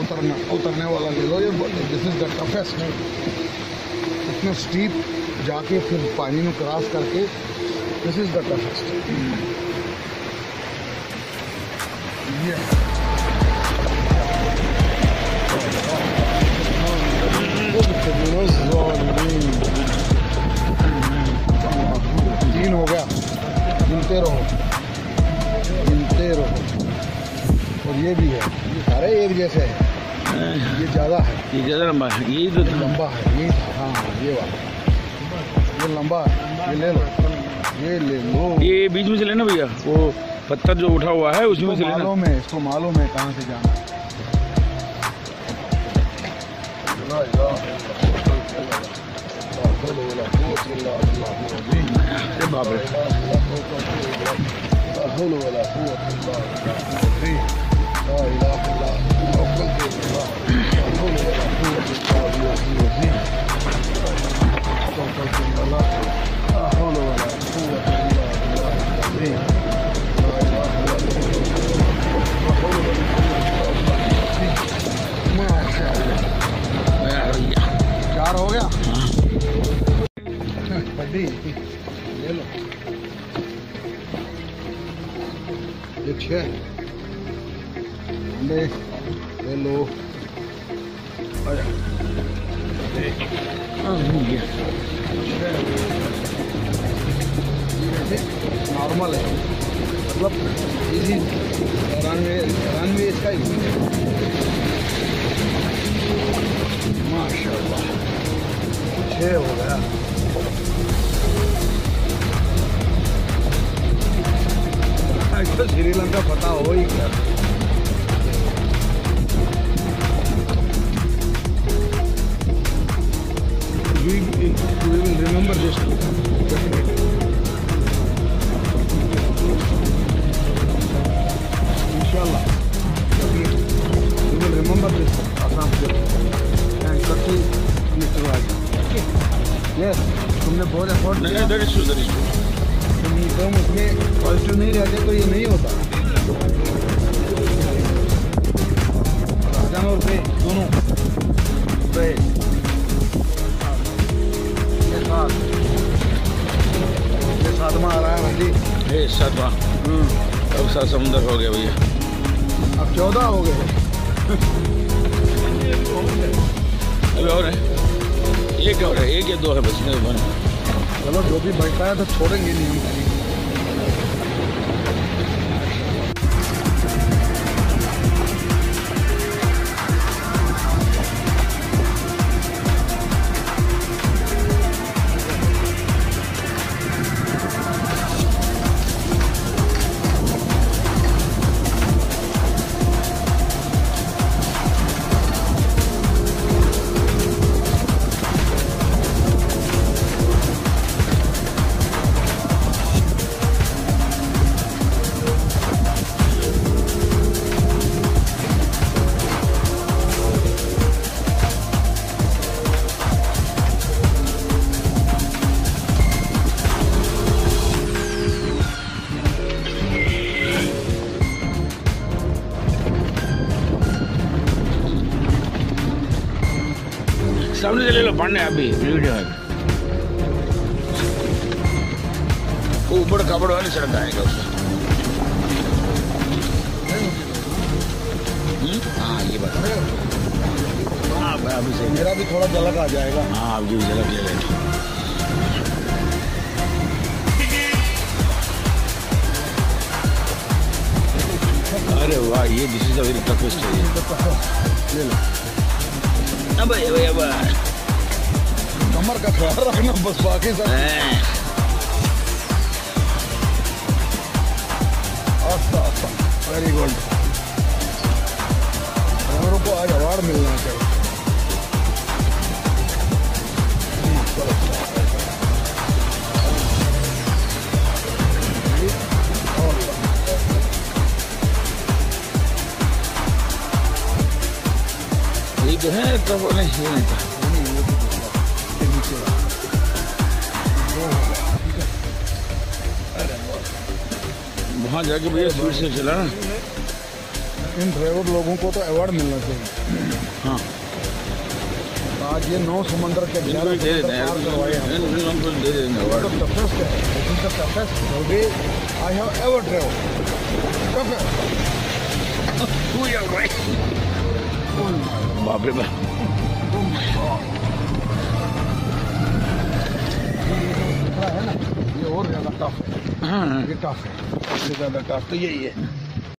उतरना, उतरने वाला ले लो, ये दिस इज़ द टफेस्ट इतना स्टीप जाके फिर पानी में क्रॉस करके दिस इज़ द टफेस्ट ये तीन हो गया। गिनते रहो। गिनते रहो। और ये भी है। सारे एक जैसे हैं। ये ज़्यादा है। ये ज़्यादा लंबा है। यही तो लंबा है ये हाँ ये वाला। ये लंबा है। ये ले लो। ये ले लो। ये बीच में से लेना भैया। वो पत्थर जो उठा हुआ है उसमें से लेना। मालूम है इसको मालूम है कहाँ से जाना है। ला चार हो गया बड्डी ले लो ये छः ले ले लो आजा नॉर्मल है मतलब इजी रनवे रनवे इसका ही माशाल्लाह छः हो गया तो श्रीलंका पता हो ही क्या we, we will remember this too. बहुत एफर्ट नहीं that is true that is true तुम तुम उसमें पॉजिटिव नहीं रहते तो ये नहीं होता। और पे दोनों। पे ये साथ ये साथ में आ रहा है मंडी ए सातवां अब सात समुंदर हो गया भैया। अब चौदह हो गए। अभी और है। एक और है एक या दो है बस मेरे बन। चलो जो भी बढ़ता है तो छोड़ेंगे नहीं। हम कभी सामने से ले लो पढ़ने अभी। वीडियो है। ऊपर कपड़ वाली सड़क आएगा उसका। हम्म? हाँ ये बात हाँ। अभी सही। मेरा भी थोड़ा झलक आ जाएगा। हाँ अब ये झलक ले लेंगे। अरे वाह ये this is a very toughest है ये ले लो। कमर का ख्याल रखना बस बाकी सब। आस्ता आस्ता। वेरी गुड रुको आज अवार्ड मिलना चाहिए। ये तो है नहीं ये नहीं था तो हो है वहाँ जाके भैया स्पीड से चला ना। इन ड्राइवर लोगों को तो अवार्ड मिलना चाहिए। हाँ। आज ये नौ समंदर के दे देते हैं। इन उनको दे बाप रे ये और ज़्यादा टफ है। हाँ। ये टफ है। ज़्यादा टफ तो यही है।